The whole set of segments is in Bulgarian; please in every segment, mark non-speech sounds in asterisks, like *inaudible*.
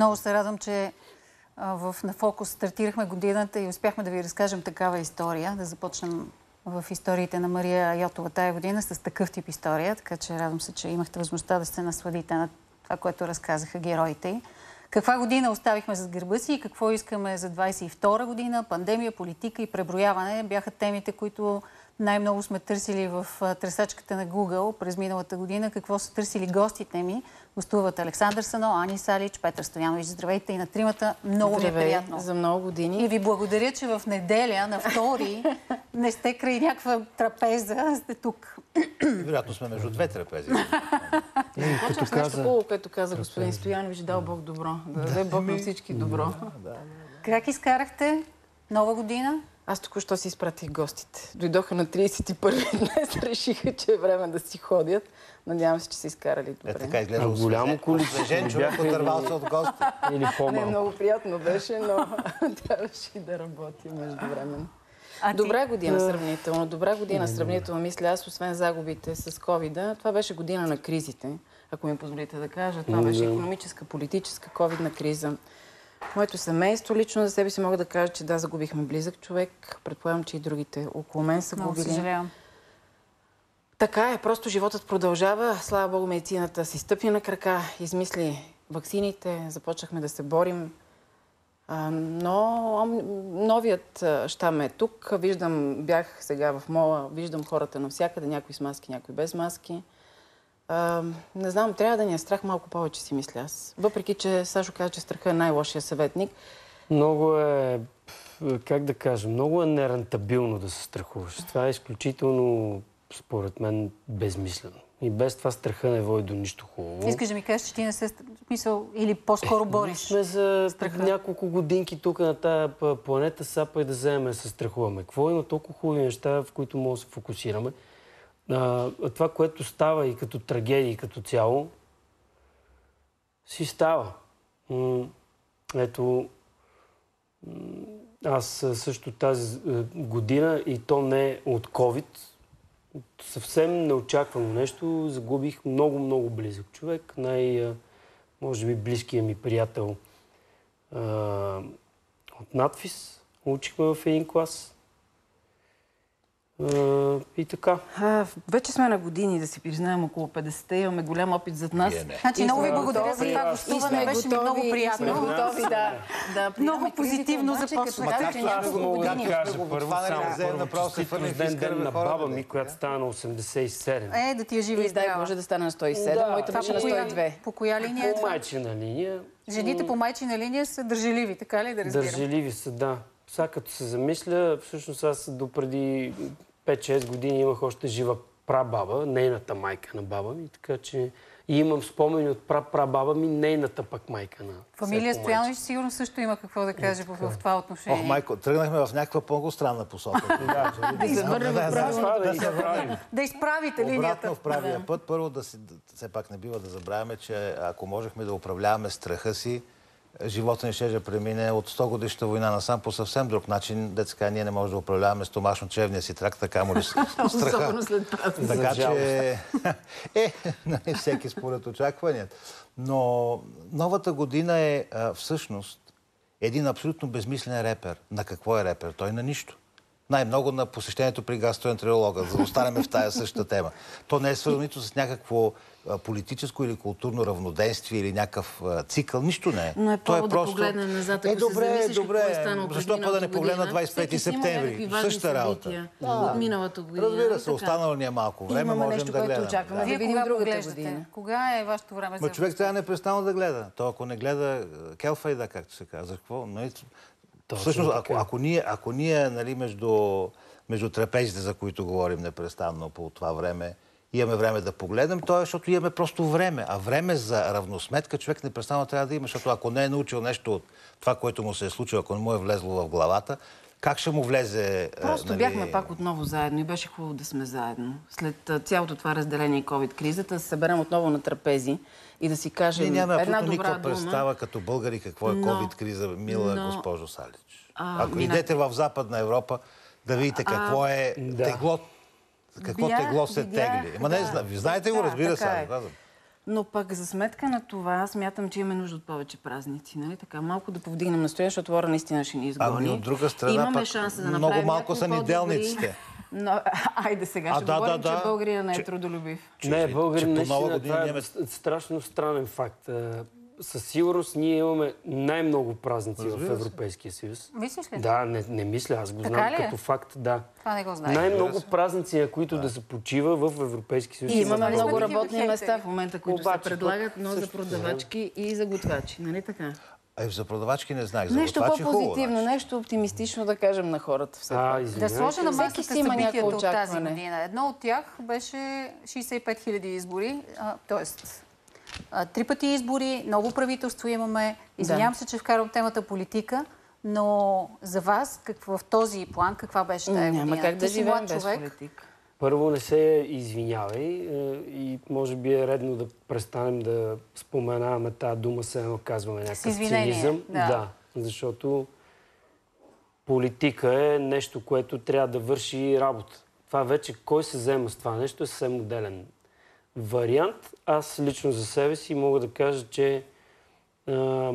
Много се радвам, че в На фокус стартирахме годината и успяхме да ви разкажем такава история, да започнем в историите на Мария Йотова тая година с такъв тип история, така че радвам се, че имахте възможността да се насладите на това, което разказаха героите Каква година оставихме с гърба си и какво искаме за 22 година? Пандемия, политика и преброяване бяха темите, които най-много сме търсили в тресачката на Google през миналата година. Какво са търсили гостите ми? Гостуват Александър Сано, Ани Салич, Петър Стоянович. Здравейте и на тримата. Много Здравей, ми е приятно. За много години. И ви благодаря, че в неделя, на втори, не сте край някаква трапеза, сте тук. Вероятно сме между две трапези. *laughs* Като каза... Хубаво, което каза господин Стоянович, дал Бог добро. Да даде Бог на всички добро. Как изкарахте нова година? Аз току-що си изпратих гостите. Дойдоха на 31 *laughs* днес, решиха, че е време да си ходят. Надявам се, че са изкарали добре. Е, така изглежда голямо количество. Жен човек отървал се от гости. *laughs* Или по-малко. Не, много приятно беше, но *laughs* трябваше и да работи междувременно. А Добра ти... година сравнително. Добра година сравнително. Мисля, аз освен загубите с covid това беше година на кризите, ако ми позволите да кажа. Това беше економическа, политическа, ковидна криза. Моето семейство, лично за себе си мога да кажа, че да, загубихме близък човек. Предполагам, че и другите около мен са Много губили. Съжалявам. Така е, просто животът продължава. Слава Богу, медицината си стъпи на крака, измисли ваксините, започнахме да се борим. Но новият щам е тук. Виждам, бях сега в мола, виждам хората навсякъде, някои с маски, някои без маски. Не знам, трябва да ни е страх малко повече, си мисля аз. Въпреки, че Сашо каза, че страха е най-лошия съветник. Много е, как да кажа, много е нерентабилно да се страхуваш. Това е изключително, според мен, безмислено. И без това страха не води до нищо хубаво. Искаш да ми кажеш, че ти не се мисъл или по-скоро бориш? сме за страха. няколко годинки тук на тази планета, сапа и да вземем да се страхуваме. Какво има толкова хубави неща, в които може да се фокусираме? А, това, което става и като трагедия, като цяло, си става. ето, аз също тази година, и то не от COVID, съвсем неочаквано нещо. Загубих много, много близък човек. Най- може би близкият ми приятел а, от надфис. Учихме в един клас. И така. А, вече сме на години, да си признаем, около 50-те. Имаме голям опит зад нас. Значи много ви благодаря за това гостуване. Беше ми много приятно. Сме готови да, да Много позитивно започнахте. Аз мога да кажа първо, само първо, ден ден на баба ми, която стана на 87. Е, да ти е жива и здрава. може да стане на 107, моята беше на 102. По коя линия е това? По майчина линия. Жените по майчина линия са държеливи, така ли да разбирам? Държеливи са, да. Сега като се замисля, всъщност аз допреди 5-6 години имах още жива прабаба, нейната майка на баба ми, така че и имам спомени от прабаба ми, нейната пък майка на Фамилия Стоянович сигурно също има какво да каже в, в това отношение. Ох, майко, тръгнахме в някаква много странна посока. *laughs* да извърнем Да изправите линията. Обратно в правия път. Първо да все пак не бива да забравяме, че ако можехме да управляваме страха си, живота ни ще да премине от 100 годишната война насам по съвсем друг начин. Деца, ние не можем да управляваме стомашно-чревния си тракт, така му ли *laughs* страха. Особено след Така че... *laughs* е, нали, всеки според очакванията. Но новата година е всъщност един абсолютно безмислен репер. На какво е репер? Той на нищо най-много на посещението при гастроентеролога, за да останем в тая същата тема. То не е свързано нито с някакво политическо или културно равнодействие или някакъв цикъл. Нищо не е. Но е повод е просто... да погледне назад, ако е, добре, се замислиш добре. какво е станало Защо по да не погледна 25 септември? Същата работа. Да. От миналата година. Разбира се, останало ни е малко време, Имаме можем нещо, да гледаме. очакваме. Да. Вие кога поглеждате? Кога е вашето време за... човек трябва непрестанно да гледа. То ако не гледа, келфайда, както се казва. Какво? Точно Всъщност, ако, ако ние, ако ние нали, между, между трапезите, за които говорим непрестанно по това време, имаме време да погледнем, то е, защото имаме просто време. А време за равносметка човек непрестанно трябва да има, защото ако не е научил нещо от това, което му се е случило, ако не му е влезло в главата, как ще му влезе... Е, просто нали... бяхме пак отново заедно и беше хубаво да сме заедно. След цялото това разделение и COVID-кризата, да се съберем отново на трапези и да си кажем Ние нямаме една добра никаква дума. представа като българи какво е COVID-криза, мила но... госпожо Салич. А, Ако мина... идете в Западна Европа, да видите какво е да. тегло, какво Бия, тегло се видя, тегли. Ма да, не, знаете го, разбира се. Е. Но пък за сметка на това смятам, че имаме нужда от повече празници. Нали? Така, малко да повдигнем настоящето, защото хора наистина ще ни изгони. Ами от друга страна, Имаме пак, шанса да много направим малко са някакви неделниците. *laughs* Но, *laughs* айде сега, А, ще да, говорим, да, че да. българина не е Че- трудолюбив. Не, че българин по наистина, това е имаме- с- страшно странен факт. Със сигурност ние имаме най-много празници в Европейския съюз. Мислиш ли? Да, не, не мисля, аз го Така знам ли е? като факт, да. Това не го знаех. Най-много празници, на които да се почива в Европейския съюз. И имаме сме много работни места в момента, които Обаче, се предлагат, но за също продавачки и за готвачи. Нали така? Ай, за продавачки не знаех. За Нещо хубаво, по-позитивно, значи. нещо оптимистично да кажем на хората все А. Да сложа на масата си има събитията от тази година. Едно от тях беше 65 000 избори, а, т.е. три пъти избори, ново правителство имаме. Извинявам се, че вкарвам темата политика, но за вас как, в този план каква беше тази година? Няма как да живеем без човек. политика. Първо не се извинявай е, и може би е редно да престанем да споменаваме тази дума, се едно казваме някакъв цинизъм. да. да, защото политика е нещо, което трябва да върши работа. Това вече кой се взема с това нещо е съвсем отделен вариант. Аз лично за себе си мога да кажа, че а,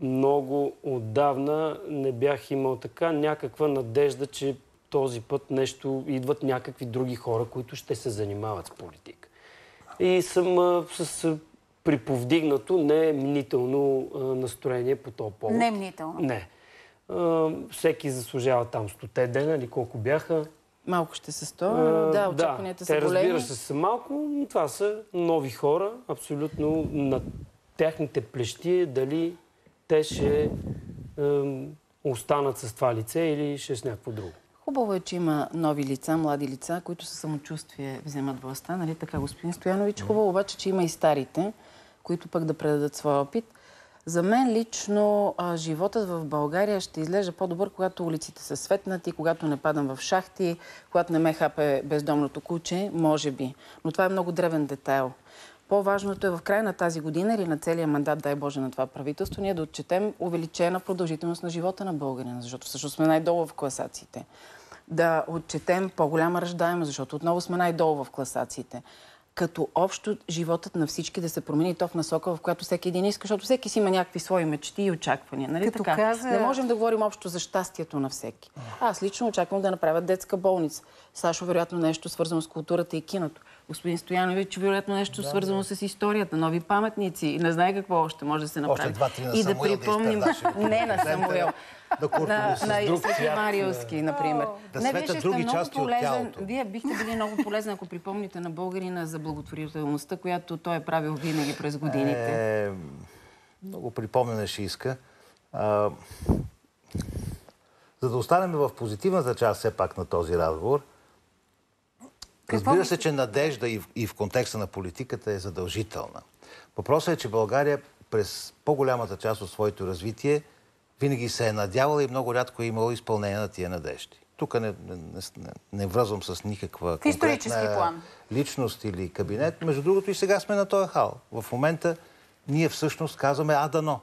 много отдавна не бях имал така някаква надежда, че този път нещо идват някакви други хора, които ще се занимават с политика. И съм а, с а, приповдигнато, не мнително а, настроение по този повод. Не. А, всеки заслужава там 100 дена или колко бяха. Малко ще се сто. Да, очакванията са те големи. разбира се са малко, но това са нови хора. Абсолютно на техните плещи е дали те ще останат с това лице или ще е с някакво друго. Хубаво е, че има нови лица, млади лица, които със самочувствие вземат властта, нали така, господин Стоянович? Хубаво обаче, че има и старите, които пък да предадат своя опит. За мен лично а, животът в България ще изглежда по-добър, когато улиците са светнати, когато не падам в шахти, когато не ме хапе бездомното куче, може би. Но това е много древен детайл. По-важното е в края на тази година или на целия мандат, дай Боже, на това правителство, ние да отчетем увеличена продължителност на живота на българина, защото всъщност сме най-долу в класациите. Да отчетем по-голяма ръждаемост, защото отново сме най-долу в класациите. Като общо животът на всички да се промени то в насока, в която всеки един иска, защото всеки си има някакви свои мечти и очаквания. Нали Като така? каза- Не можем да говорим общо за щастието на всеки. Аз лично очаквам да направят детска болница. Сашо, вероятно, нещо свързано с културата и киното. Господин Стоянович, вероятно, нещо свързано с историята, нови паметници и не знае какво още може да се направи. Още два-три на и да да припомним... *laughs* не на Самуил. Да на, с на друг цвят, Мариовски, например. Да не, светят други много части от полезен. тялото. Вие бихте били много полезен, ако припомните на българина за благотворителността, която той е правил винаги през годините. Е, много припомняне ще иска. А, за да останем в позитивната част все пак на този разговор, разбира се, че надежда и в, и в контекста на политиката е задължителна. Въпросът е, че България през по-голямата част от своето развитие винаги се е надявала и много рядко е имало изпълнение на тия надежди. Тук не, не, не, не връзвам с никаква В конкретна план. личност или кабинет. Между другото и сега сме на този хал. В момента ние всъщност казваме а дано.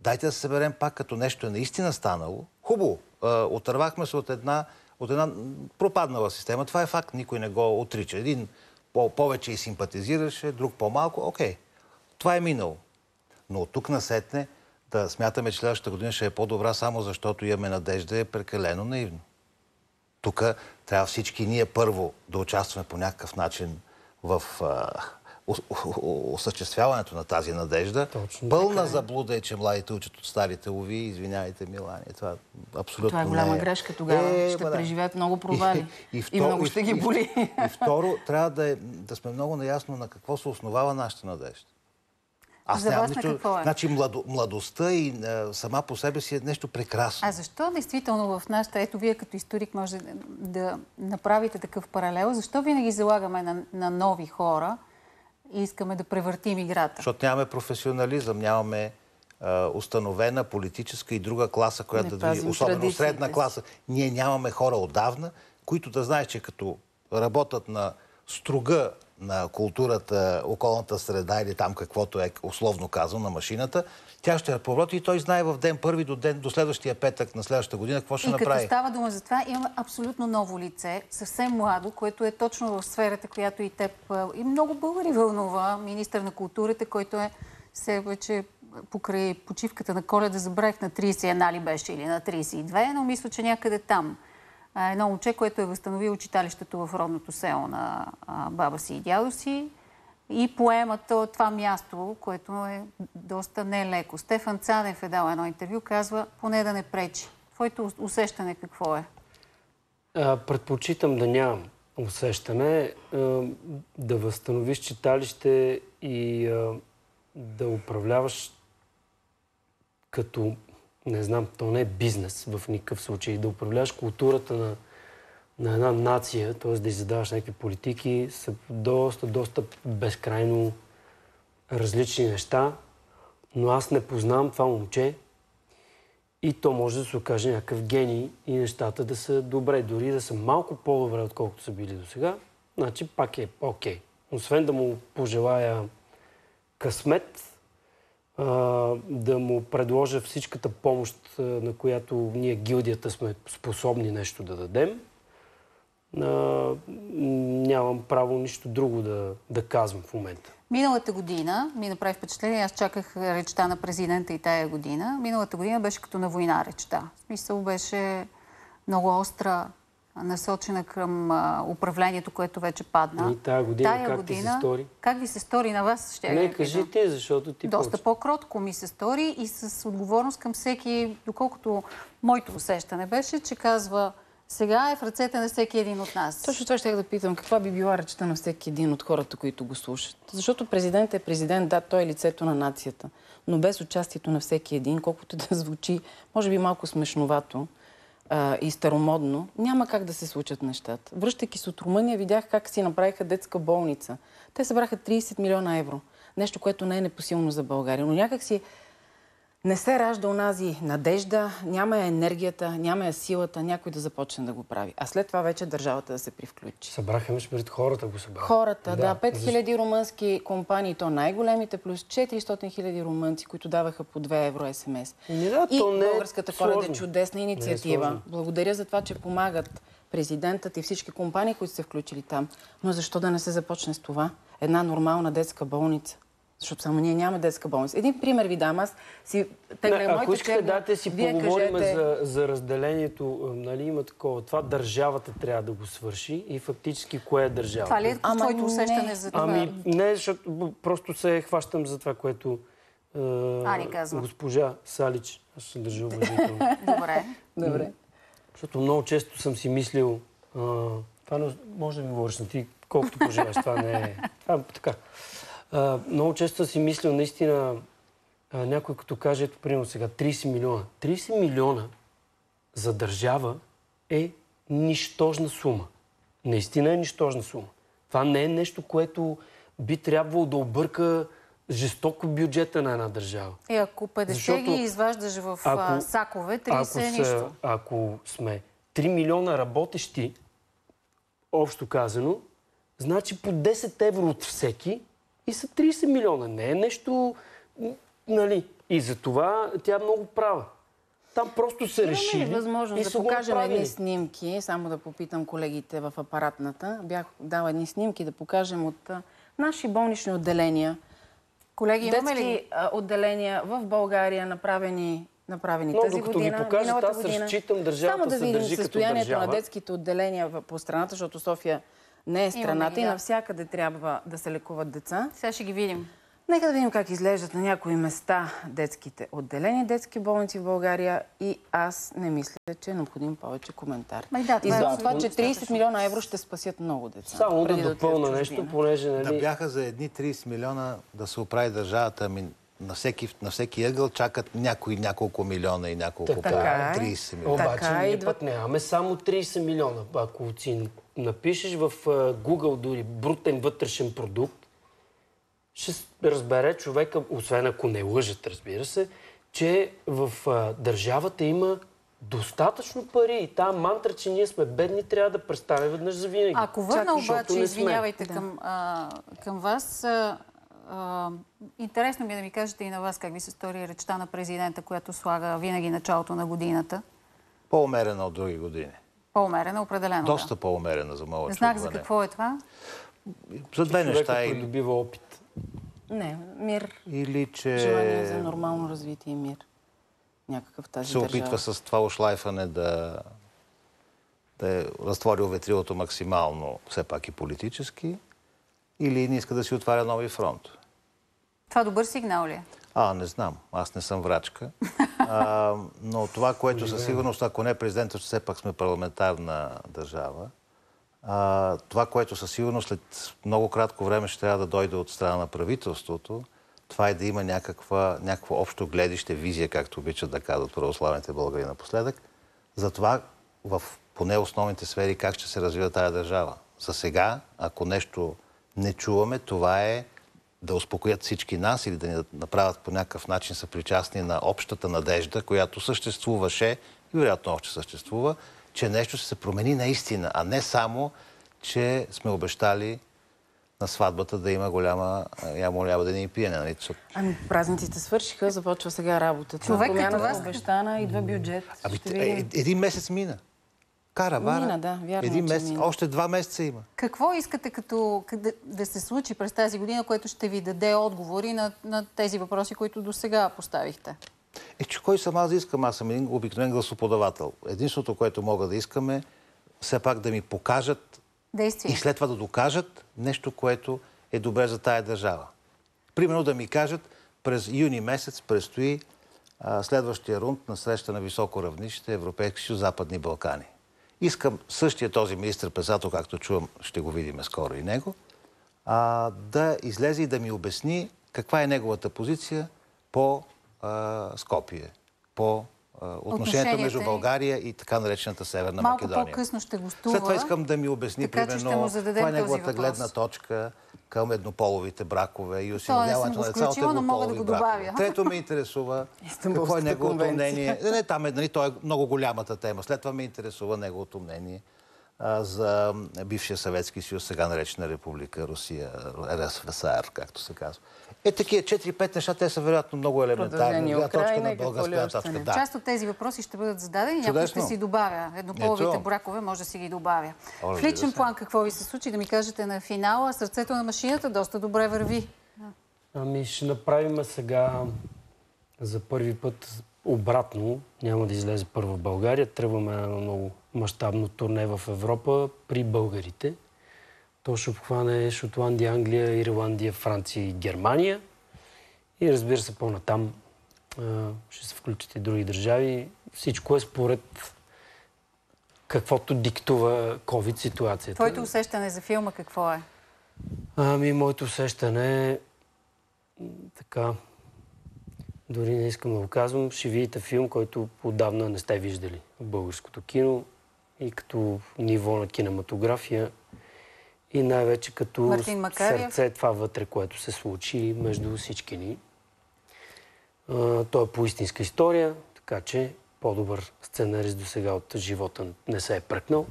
Дайте да се съберем пак, като нещо е наистина станало. Хубаво. Отървахме се от една, от една пропаднала система. Това е факт. Никой не го отрича. Един по- повече и симпатизираше, друг по-малко. Окей. Това е минало. Но от тук насетне да смятаме, че следващата година ще е по-добра, само защото имаме надежда, е прекалено наивно. Тук трябва всички ние първо да участваме по някакъв начин в осъществяването на тази надежда. Точно Пълна заблуда е, че младите учат от старите лови. Извинявайте, Милани. Това абсолютно Това е голяма не грешка тогава. ще ма да. преживеят много провали. И, второ- много ще ги и- боли. И, второ, *laughs* трябва да, е, да сме много наясно на какво се основава нашата надежда. Аз За нямам вас на нищо... какво е? Значи младо, младостта и а, сама по себе си е нещо прекрасно. А защо действително в нашата, ето вие като историк може да, да направите такъв паралел, защо винаги залагаме на, на нови хора и искаме да превъртим играта? Защото нямаме професионализъм, нямаме а, установена политическа и друга класа, която Не да пазим особено средна класа. Ние нямаме хора отдавна, които да знаят, че като работят на струга на културата, околната среда или там каквото е условно казано на машината, тя ще работи и той знае в ден първи до, ден, до следващия петък на следващата година какво ще и направи. И като става дума за това, имаме абсолютно ново лице, съвсем младо, което е точно в сферата, която и теб и много българи вълнува. Министър на културата, който е все вече покрай почивката на коледа, забравих на 31 ли беше или на 32, но мисля, че някъде там. Едно момче, което е възстановило читалището в родното село на баба си и дядо си и поема това място, което е доста нелеко. Стефан Цанев е дал едно интервю, казва, поне да не пречи. Твоето усещане какво е? предпочитам да нямам усещане, да възстановиш читалище и да управляваш като, не знам, то не е бизнес в никакъв случай, да управляваш културата на, на една нация, т.е. да издаваш някакви политики, са доста, доста безкрайно различни неща, но аз не познавам това момче и то може да се окаже някакъв гений и нещата да са добре, дори да са малко по-добре, отколкото са били до сега, значи пак е окей. Okay. Освен да му пожелая късмет, да му предложа всичката помощ, на която ние гилдията сме способни нещо да дадем. Нямам право нищо друго да, да казвам в момента. Миналата година ми направи впечатление, аз чаках речта на президента и тая година. Миналата година беше като на война речта. В смисъл беше много остра, насочена към а, управлението, което вече падна. И тая година тая как година, ти се стори? Как ви се стори на вас? Ще Не, кажи ти, защото ти Доста по-кротко ми се стори и с отговорност към всеки, доколкото моето усещане беше, че казва сега е в ръцете на всеки един от нас. Точно това ще да питам. Каква би била речта на всеки един от хората, които го слушат? Защото президент е президент, да, той е лицето на нацията. Но без участието на всеки един, колкото да звучи, може би малко смешновато, а, и старомодно, няма как да се случат нещата. Връщайки се от Румъния, видях как си направиха детска болница. Те събраха 30 милиона евро. Нещо, което не е непосилно за България. Но някак си не се ражда онази надежда, няма я енергията, няма я силата, някой да започне да го прави. А след това вече държавата да се привключи. Събраха между пред хората го събраха. Хората, да. да 5000 румънски компании, то най-големите, плюс 400 000 румънци, които даваха по 2 евро СМС. Да, и то не българската коледа е чудесна инициатива. Е Благодаря за това, че помагат президентът и всички компании, които се включили там. Но защо да не се започне с това? Една нормална детска болница. Защото само ние нямаме детска болница. Един пример ви дам. Аз си тегля моите Ако искате, дате си Вие поговорим кажете... за, за разделението. Нали, има такова. Това държавата трябва да го свърши и фактически кое е държавата. Това ли е Ама твоето усещане за това? Ами не, защото просто се хващам за това, което е, Али казва. госпожа Салич. Аз се държа уважително. *laughs* Добре. Добре. Защото много често съм си мислил а, това може да ми говориш на ти колкото пожелаш. Това не е... Това, така много често си мислил наистина а, някой като каже, ето примерно сега 30 милиона. 30 милиона за държава е нищожна сума. Наистина е нищожна сума. Това не е нещо, което би трябвало да обърка жестоко бюджета на една държава. И ако 50 Защото, ги изваждаш в ако, сакове, 30 ако е нищо. Ако сме 3 милиона работещи, общо казано, значи по 10 евро от всеки и са 30 милиона. Не е нещо... Нали? И за това тя е много права. Там просто се реши. Имаме ли възможност да покажем едни снимки, само да попитам колегите в апаратната. Бях дала едни снимки да покажем от наши болнични отделения. Колеги, имаме Детски ли? отделения в България, направени направени Но, тази докато година. ги покажат, аз разчитам държавата Само да видим състоянието на детските отделения по страната, защото София не е страната и навсякъде трябва да се лекуват деца. Сега ще ги видим. Нека да видим как изглеждат на някои места детските отделени детски болници в България и аз не мисля, че е необходим повече коментар. Май да, това, е, това, че 30 милиона евро ще спасят много деца. Само да допълна да нещо, понеже... Нали... Да бяха за едни 30 милиона да се оправи държавата, ами на всеки, на всеки ъгъл чакат някои няколко милиона и няколко така, по 30 милиона. Обаче така ние път нямаме само 30 милиона. Ако си напишеш в Google дори брутен вътрешен продукт, ще разбере човека, освен ако не лъжат, разбира се, че в държавата има достатъчно пари. И тази мантра, че ние сме бедни, трябва да престане веднъж за винаги. Ако върна обаче, извинявайте да. към, а, към вас, а, а, интересно ми е да ми кажете и на вас как ви се стори речта на президента, която слага винаги началото на годината. По-умерена от други години. По-умерена, определено. Доста да. по-умерена за моят Знак за какво е това? За две неща. Човека придобива опит. Не, мир. Или че... Желание за нормално развитие и мир. Някакъв тази се държава. опитва с това ошлайфане да, да е разтворил ветрилото максимално, все пак и политически, или не иска да си отваря нови фронт. Това добър сигнал ли е? А, не знам. Аз не съм врачка. А, но това, което със сигурност, ако не президента, все пак сме парламентарна държава, а, това, което със сигурност след много кратко време ще трябва да дойде от страна на правителството, това е да има някаква, някакво общо гледище, визия, както обичат да казват православните българи напоследък, за това в поне основните сфери как ще се развива тази държава. За сега, ако нещо не чуваме, това е да успокоят всички нас или да ни направят по някакъв начин съпричастни на общата надежда, която съществуваше и вероятно още съществува, че нещо ще се промени наистина, а не само, че сме обещали на сватбата да има голяма я моля да ни пиене. Нали? Ами празниците свършиха, започва сега работата. Човек Промяна като вас... обещана, идва бюджет. Ами, е, един месец мина. Кара, вара. Мина, да, вярно, Един месец, мина. още два месеца има. Какво искате като, да, да се случи през тази година, което ще ви даде отговори на, на тези въпроси, които до сега поставихте? Е, че кой съм аз да искам? Аз съм един обикновен гласоподавател. Единството, което мога да искаме, все пак да ми покажат Действие. и след това да докажат нещо, което е добре за тая държава. Примерно да ми кажат, през юни месец предстои а, следващия рунд на среща на високо равнище Европейски съюз, Западни Балкани. Искам същия този министр-председател, както чувам, ще го видим скоро и него, а, да излезе и да ми обясни каква е неговата позиция по а, Скопие, по а, отношението между България и така наречената Северна Малко Македония. по-късно ще гостува. След това искам да ми обясни, така, примерно, това е неговата въпрос. гледна точка към еднополовите бракове и не на деца от да еднополови го бракове. Трето ме интересува *laughs* какво е неговото мнение. Не, не, там е, нали, то е много голямата тема. След това ме интересува неговото мнение за бившия Съветски съюз, сега наречена Република Русия, РСФСР, както се казва. Е, такива 4-5 неща, те са вероятно много елементарни. Продължение Гледна точка на българска точка. Да. Част от тези въпроси ще бъдат зададени, някой ще Чудесно. си добавя. Еднополовите Ето. бракове може да си ги добавя. О, В личен се. план какво ви се случи? Да ми кажете на финала. Сърцето на машината доста добре върви. Ами ще направим сега за първи път обратно. Няма да излезе първо в България. Тръгваме на много мащабно турне в Европа при българите. То ще обхване Шотландия, Англия, Ирландия, Франция и Германия. И разбира се, по-натам ще се включат и други държави. Всичко е според каквото диктува COVID ситуацията. Твоето усещане за филма какво е? Ами, моето усещане е така, дори не искам да го казвам, ще видите филм, който отдавна не сте виждали в българското кино и като ниво на кинематография и най-вече като сърце това вътре, което се случи между всички ни. А, то е по истинска история, така че по-добър сценарист до сега от живота не се е пръкнал.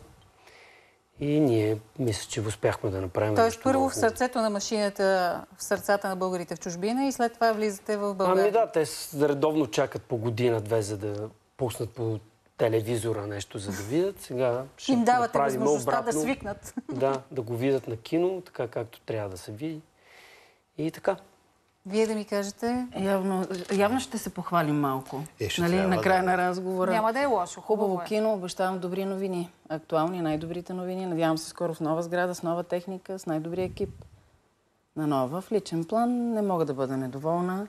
И ние мисля, че успяхме да направим Тоест първо в сърцето на машината, в сърцата на българите в чужбина и след това влизате в България. Ами да, те редовно чакат по година-две, за да пуснат по телевизора нещо, за да видят. Сега ще Им давате възможността обратно. да свикнат. Да, да го видят на кино, така както трябва да се види. И така. Вие да ми кажете, Явно, явно ще се похвалим малко. Е, ще нали, трябва, накрая да. на разговора. няма да е лошо. Хубаво Хубаво е. кино, обещавам добри новини. Актуални, най-добрите новини. Надявам се скоро в нова сграда, с нова техника, с най-добрия екип. На нова. В личен план не мога да бъда недоволна.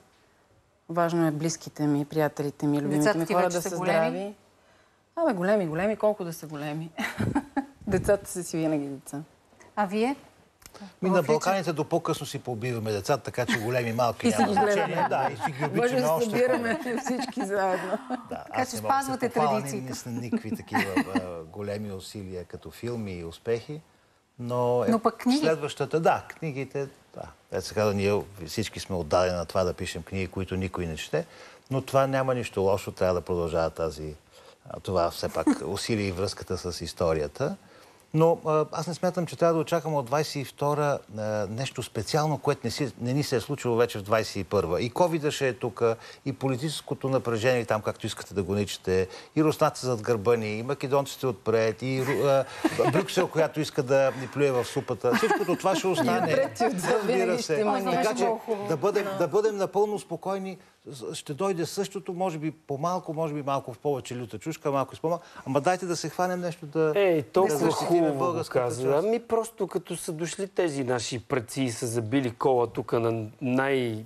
Важно е близките ми, приятелите ми, любимите Децата ми хора да са са големи? здрави. Абе, големи, големи, колко да са големи. *laughs* Децата са си винаги деца. А вие? Ми на Балканите до по-късно си побиваме децата, така че големи малки няма значение. Да, и си ги Може обичаме да се още събираме *laughs* всички заедно. Да, Така че да спазвате традициите. Не, са никакви такива големи усилия като филми и успехи. Но, е, Но пък книги. Следващата, да, книгите, да. Е, сега да ние всички сме отдадени на това да пишем книги, които никой не чете. Но това няма нищо лошо, трябва да продължава тази това все пак усили и връзката с историята. Но аз не смятам, че трябва да очакваме от 22-а нещо специално, което не, си, не ни се е случило вече в 21-а. И ковида ще е тук, и политическото напрежение там, както искате да го ничете, и руснаци зад гърба ни, и македонците отпред, и а, Брюксел, която иска да ни плюе в супата. Всичкото това ще остане. Разбира се. Така че да бъдем, да бъдем напълно спокойни ще дойде същото, може би по-малко, може би малко в повече люта чушка, малко с по-малко. Ама дайте да се хванем нещо да... Ей, толкова да хубаво го каза. Ами просто като са дошли тези наши предци и са забили кола тук на най-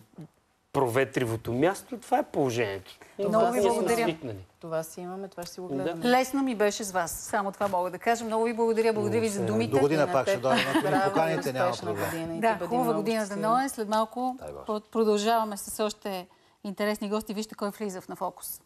проветривото място, това е положението. Много ви благодаря. Това си имаме, това ще си го гледаме. Да. Лесно ми беше с вас. Само това мога да кажа. Много ви благодаря. Благодаря ви за думите. До година пак ще дойдем. Ако ни поканите, няма проблем. Да, хубава година за Ноe. След малко продължаваме с още интересни гости. Вижте кой влиза в на фокус.